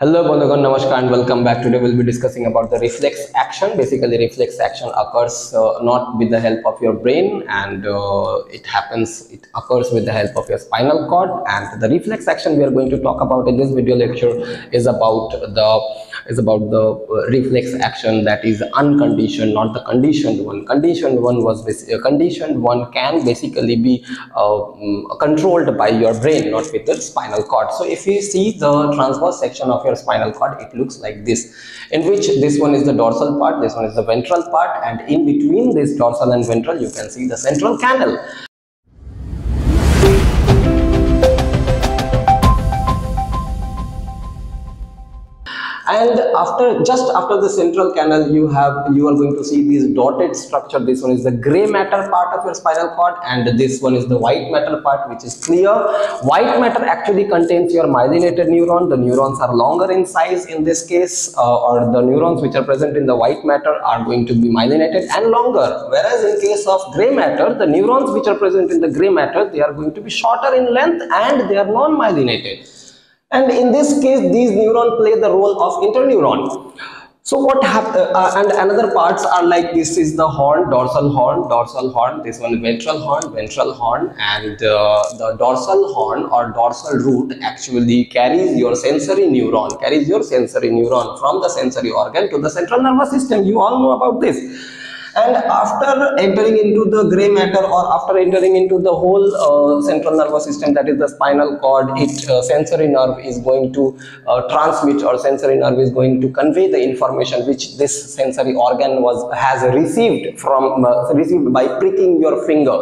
Hello Bandhagan, Namaskar and welcome back. Today we'll be discussing about the reflex action. Basically, reflex action occurs uh, not with the help of your brain and uh, it happens, it occurs with the help of your spinal cord. And the reflex action we are going to talk about in this video lecture is about the is about the uh, reflex action that is unconditioned, not the conditioned one. Conditioned one was uh, conditioned one can basically be uh, mm, controlled by your brain, not with the spinal cord. So if you see the transverse section of your spinal cord, it looks like this, in which this one is the dorsal part, this one is the ventral part, and in between this dorsal and ventral, you can see the central canal. And after just after the central canal you have you are going to see this dotted structure. This one is the gray matter part of your spinal cord and this one is the white matter part which is clear. White matter actually contains your myelinated neuron. The neurons are longer in size in this case uh, or the neurons which are present in the white matter are going to be myelinated and longer. Whereas in case of gray matter the neurons which are present in the gray matter they are going to be shorter in length and they are non-myelinated and in this case these neurons play the role of interneuron so what happen uh, and another parts are like this is the horn dorsal horn dorsal horn this one ventral horn ventral horn and uh, the dorsal horn or dorsal root actually carries your sensory neuron carries your sensory neuron from the sensory organ to the central nervous system. You all know about this and after entering into the gray matter or after entering into the whole uh, central nervous system that is the spinal cord it uh, sensory nerve is going to uh, transmit or sensory nerve is going to convey the information which this sensory organ was has received from uh, received by pricking your finger.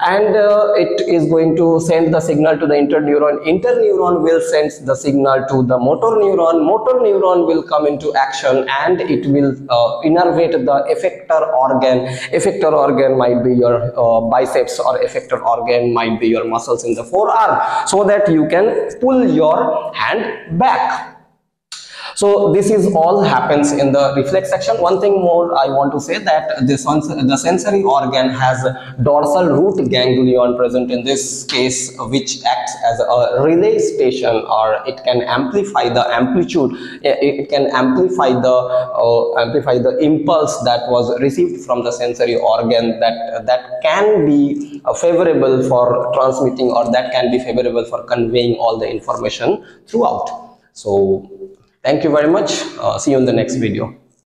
And uh, it is going to send the signal to the interneuron. Interneuron will send the signal to the motor neuron. Motor neuron will come into action and it will uh, innervate the effector organ effector organ might be your uh, biceps or effector organ might be your muscles in the forearm so that you can pull your hand back so this is all happens in the reflex action. One thing more i want to say that this one the sensory organ has a dorsal root ganglion present in this case which acts as a relay station or it can amplify the amplitude it can amplify the uh, amplify the impulse that was received from the sensory organ that that can be uh, favorable for transmitting or that can be favorable for conveying all the information throughout. So Thank you very much. Uh, see you in the next video.